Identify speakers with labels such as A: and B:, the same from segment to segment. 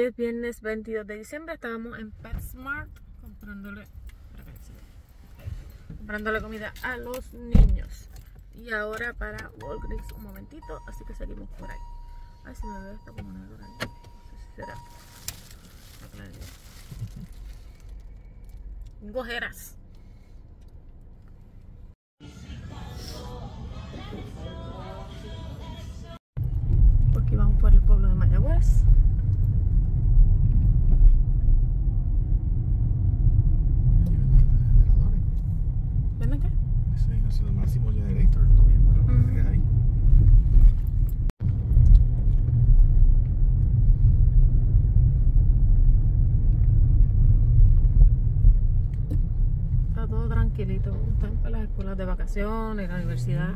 A: Hoy es viernes 22 de diciembre. Estábamos en PetSmart comprándole, comprándole comida a los niños. Y ahora para Walgreens un momentito, así que seguimos por ahí. Ay, si me veo esta como negro ahí. No sé si será. Gojeras. Porque vamos por el pueblo de Mayagüez. ¿Ven acá?
B: Sí, es el máximo generator, no bien, pero parece que es ahí.
A: Está todo tranquilito. Están para las escuelas de vacaciones, la universidad.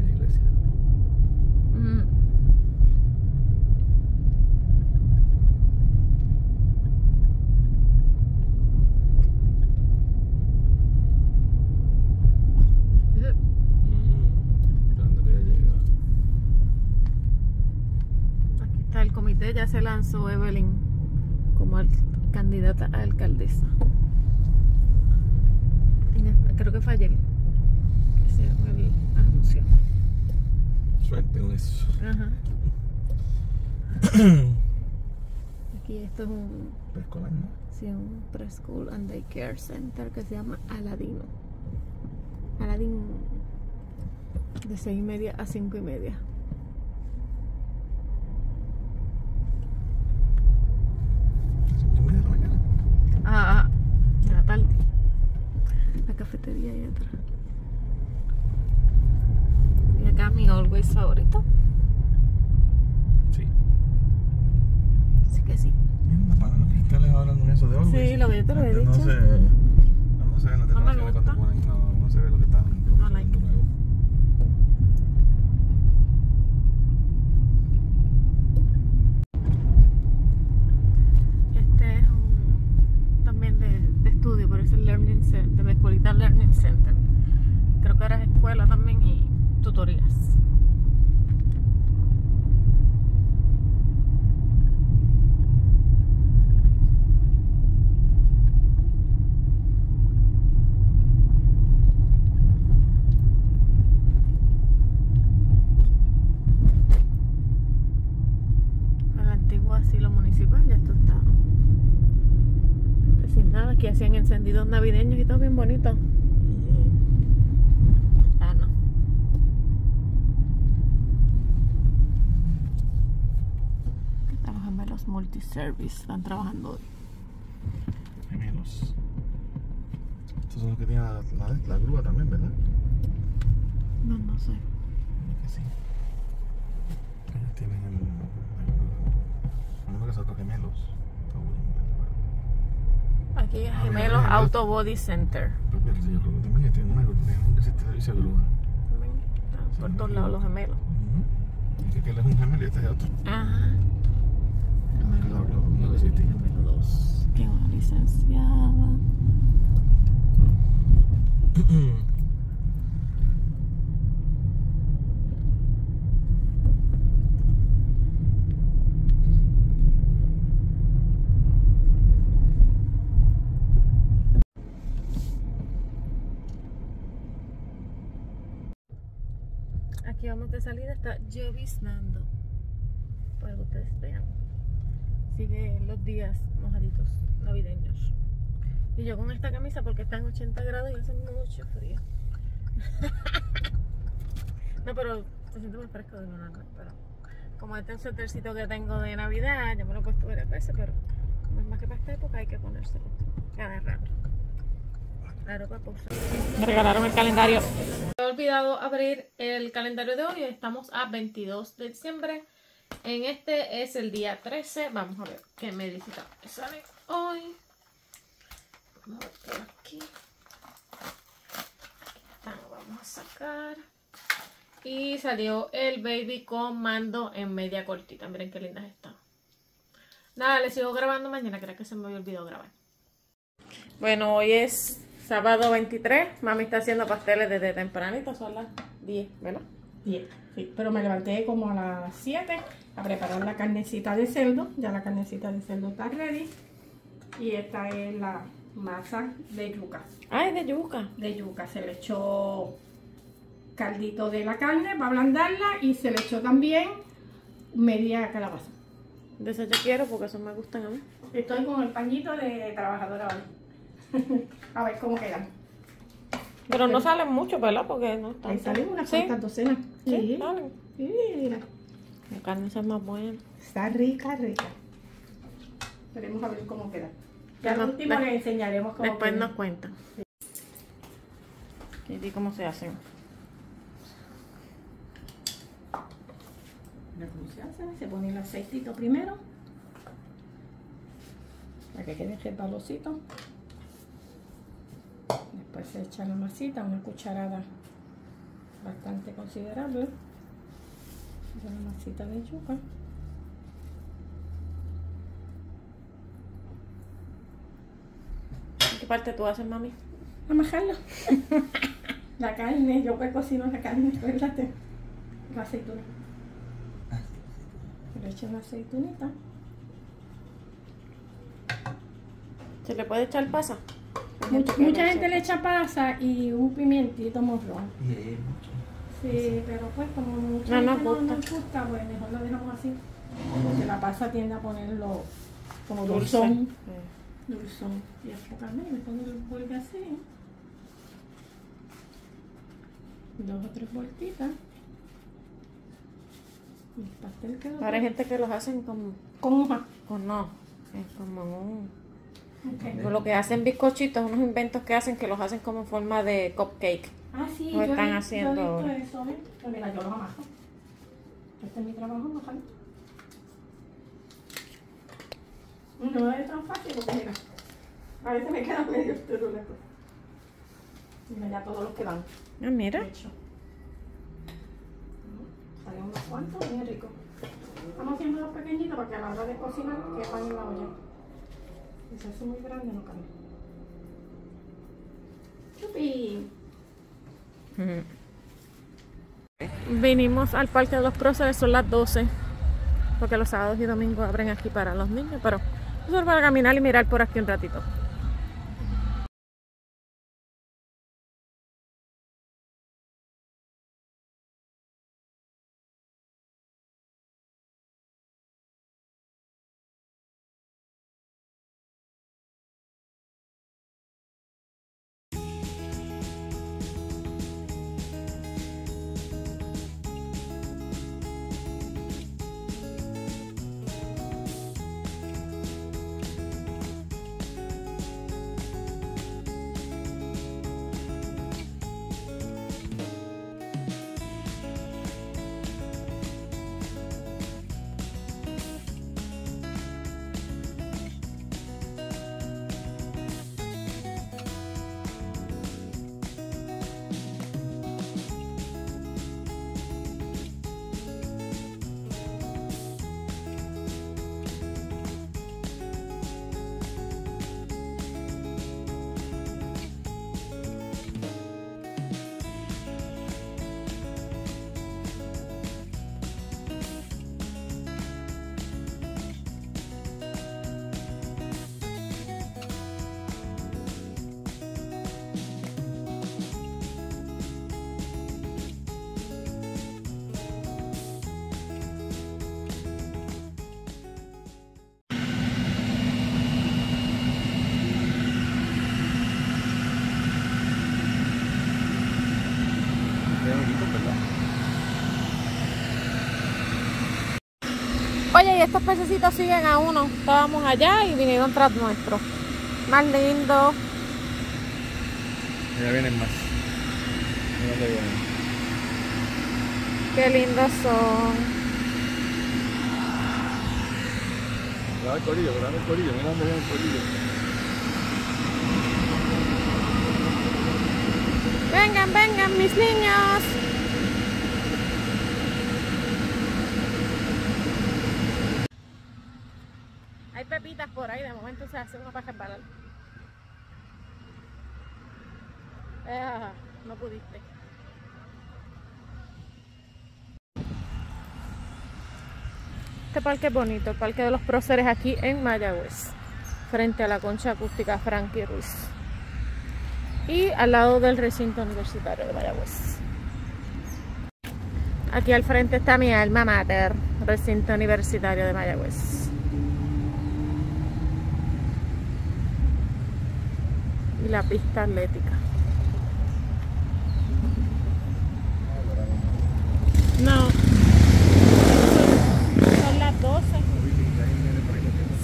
B: La iglesia.
A: Mm. Eh,
B: Esperando que ya llegue.
A: Aquí ya se lanzó Evelyn como al- candidata a alcaldesa. Creo que fue ayer. Ese fue el anuncio.
B: Suerte con eso.
A: Ajá. Aquí esto es un,
B: Preescolar, ¿no?
A: sí, un preschool and daycare center que se llama Aladino. Aladín de seis y media a cinco y media.
B: Cinco y media de la mañana.
A: Ah, ah, de la tarde. La cafetería ahí atrás. Y acá mi always favorito.
B: Sí.
A: Así que sí.
B: Mira, apagan los cristales ahora con eso de Always.
A: Sí, lo que yo te lo he dicho.
B: No se, no, no se ve en la
A: No me gusta.
B: cuando ponen, no, no se ve lo que están promocionando
A: like.
B: nuevo.
A: Este es un también de, de estudio, pero es el Learning Center, de Escuelita Learning Center. Creo que es escuela también y tutorías. El antiguo asilo municipal, ya esto está sin nada, que hacían encendidos navideños y todo bien bonito. Ah, no. Estamos en los multiservice, están trabajando hoy.
B: Gemelos. Estos son los que tienen la, la, la grúa también, ¿verdad?
A: No, no sé.
B: Que sí. Tienen el. el uno que son los gemelos. Está bueno, bueno.
A: Aquí es
B: Ah,
A: Gemelos Auto Body Center. Por todos lados los gemelos.
B: Que aquel es un gemelo y este es otro.
A: Ajá.
B: Claro, claro, no lo hiciste.
A: Gemelo 2. Que una licenciada. Aquí vamos de salida, está lloviznando. Para que ustedes vean. Sigue los días mojaditos navideños. Y yo con esta camisa porque está en 80 grados y hace mucho frío. no, pero se siente más fresco de lo normal. Pero como este es el suétercito que tengo de Navidad, ya me lo he puesto varias veces, pero como es más que para esta época hay que ponérselo cada rato. La ropa Me regalaron el calendario. He olvidado abrir el calendario de hoy. Estamos a 22 de diciembre. En este es el día 13. Vamos a ver qué medicita me sale hoy. Vamos a ver por aquí. Aquí está, lo vamos a sacar. Y salió el baby con mando en media cortita. Miren qué lindas están. Nada, le sigo grabando mañana, creo que se me había olvidado grabar. Bueno, hoy es sábado 23. Mami está haciendo pasteles desde tempranito, son las 10, ¿verdad?
C: 10, sí. Pero me levanté como a las 7 a preparar la carnecita de cerdo. Ya la carnecita de cerdo está ready. Y esta es la masa de yuca.
A: Ay, de yuca.
C: De yuca. Se le echó caldito de la carne para ablandarla y se le echó también media calabaza.
A: De eso yo quiero porque eso me gustan a mí.
C: Estoy con el pañito de trabajadora hoy. a ver cómo quedan.
A: Pero no salen mucho, ¿verdad? Porque no están.
C: Ahí salen unas
A: Sí.
C: cuantas docenas.
A: Sí, salen.
C: Sí, mira.
A: La carne es más buena.
C: Está rica, rica. Veremos a ver cómo queda. Ya al último les enseñaremos cómo
A: Después
C: queda.
A: nos cuentan. Y di cómo se hacen.
C: Se hace. Se pone el aceitito primero. Para que quede resbalosito. Después se echa la masita, una cucharada bastante considerable. De la masita de yuca.
A: ¿Qué parte tú haces, mami?
C: a majarla. la carne, yo pues cocino la carne, acuérdate. La aceituna. Le echo una aceitunita.
A: ¿Se le puede echar pasa?
C: Mucha, mucha gente le echa pasa y un pimientito morrón.
B: Y ahí hay mucho.
C: Sí, pero pues como mucha
A: No
C: gente
A: nos
C: no
A: gusta.
C: nos gusta, pues mejor lo dejamos así. Porque la pasa tiende a ponerlo como dulzón.
A: Sí.
C: Dulzón. Y enfocarme y me pongo el borde así. Dos o tres vueltitas. Y el pastel quedó
A: Ahora hay gente que los hacen como...
C: con hoja.
A: Con no. Es como un...
C: Ok.
A: Con lo que hacen bizcochitos, unos inventos que hacen que los hacen como en forma de cupcake.
C: Ah, sí,
A: Lo
C: yo,
A: están
C: he-
A: haciendo
C: yo he visto eso, ¿eh? Pues mira, yo los amajo. Este es mi trabajo, amajarlo. No es tan fácil porque mira, a veces me quedan medio turulecos. Mira ya todos los que dan.
A: Ah, mira.
C: hecho. Salen unos cuantos, bien ricos. Estamos haciendo los pequeñitos para que a la hora de cocinar quepan en la olla. Se hace muy grande no cabe. ¡Chupi!
A: Vinimos al Parque de los Próceres, son las 12. Porque los sábados y domingos abren aquí para los niños, pero solo para caminar y mirar por aquí un ratito. Oye, y estos pececitos siguen a uno. Estábamos allá y vinieron tras nuestro. Más lindo.
B: Ya vienen más. Mira dónde vienen.
A: Qué lindos son.
B: Graba el corillo, graba el corillo. Mira dónde viene el corillo.
A: Vengan, vengan, mis niños. Por ahí, de momento se hace una para resbalar. Ah, no pudiste. Este parque es bonito, el parque de los próceres aquí en Mayagüez, frente a la concha acústica Frankie Ruiz. Y al lado del recinto universitario de Mayagüez. Aquí al frente está mi alma mater, recinto universitario de Mayagüez. La pista atlética. No. Son las 12.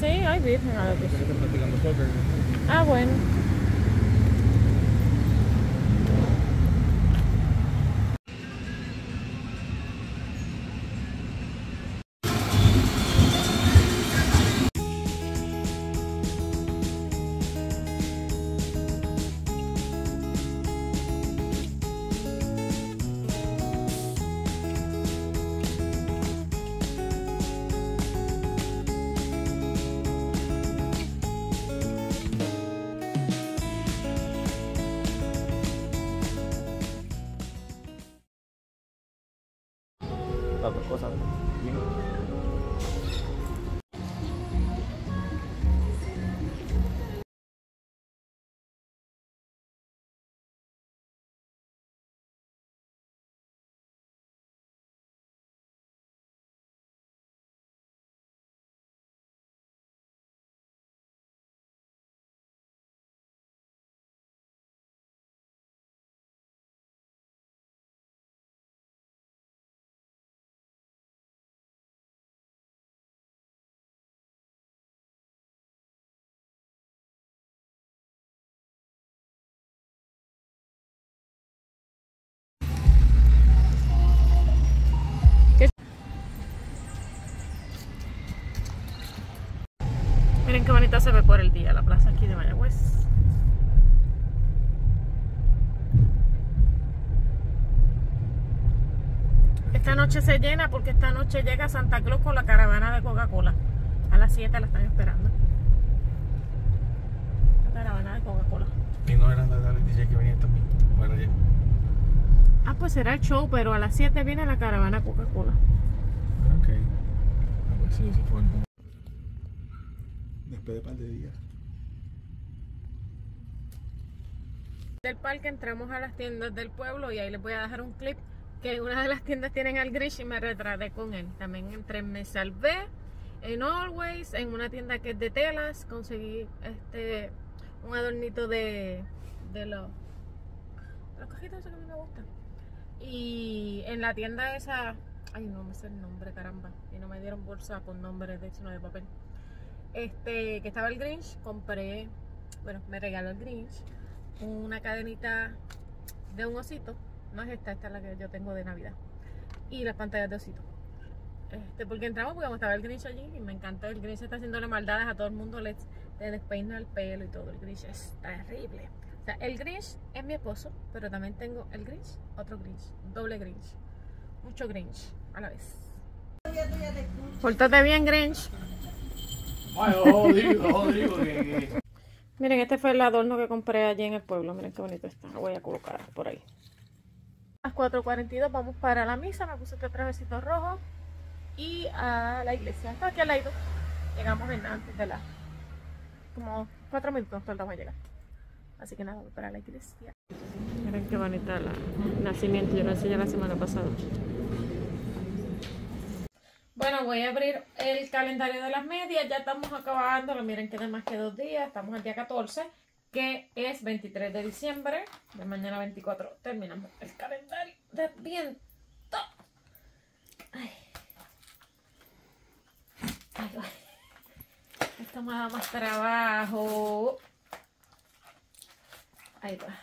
A: Sí, hay virgen a 12. Ah, bueno.
B: Las dos
A: Miren qué bonita se ve por el día la plaza aquí de Mayagüez. Esta noche se llena porque esta noche llega Santa Claus con la caravana de Coca-Cola. A las 7 la están esperando. La caravana de Coca-Cola.
B: Y no eran las DJ que venía también. Bueno, ya.
A: Ah, pues será el show, pero a las 7 viene la caravana Coca-Cola.
B: Ok. Ah, pues sí, eso fue. Después de par de días.
A: Del parque entramos a las tiendas del pueblo y ahí les voy a dejar un clip que una de las tiendas tienen al Grinch y me retraté con él. También entré en Me Salvé, en Always, en una tienda que es de telas, conseguí este un adornito de, de los, los cajitos que a mí me gustan. Y en la tienda esa, ay no me sé el nombre, caramba, y no me dieron bolsa con nombres de hecho no de papel. Este, que estaba el Grinch, compré, bueno, me regaló el Grinch una cadenita de un osito. No es esta, esta es la que yo tengo de Navidad. Y las pantallas de osito. Este, porque entramos porque como estaba el Grinch allí y me encantó. El Grinch está haciéndole maldades a todo el mundo, le, le despeina el pelo y todo. El Grinch es terrible. O sea, el Grinch es mi esposo, pero también tengo el Grinch, otro Grinch, doble Grinch. Mucho Grinch a la vez. Pórtate bien, Grinch.
D: Ay, digo, digo que, que-
A: Miren, este fue el adorno que compré allí en el pueblo. Miren qué bonito está. Lo voy a colocar por ahí. A las 4.42 vamos para la misa. Me puse este trajecito rojo. Y a la iglesia. Está aquí al lado. Llegamos en antes de la... Como 4 minutos tardamos en llegar. Así que nada, voy para la iglesia. Miren qué bonita la el nacimiento. Yo lo enseñé la semana pasada. Voy a abrir el calendario de las medias. Ya estamos acabando. Miren, quedan más que dos días. Estamos al día 14, que es 23 de diciembre. De mañana 24 terminamos el calendario de viento. Ay. Esto me da más trabajo. Ahí va.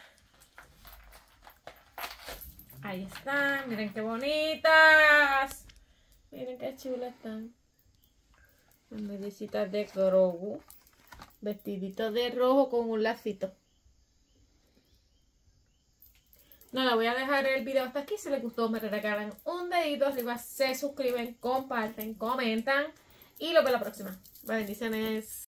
A: Ahí están. Miren qué bonitas. Miren qué chulas están. Las medicitas de Grogu. Vestidito de rojo con un lacito. Nada, voy a dejar el video hasta aquí. Si les gustó, me regalan un dedito arriba. Se suscriben, comparten, comentan. Y los veo la próxima. Bendiciones.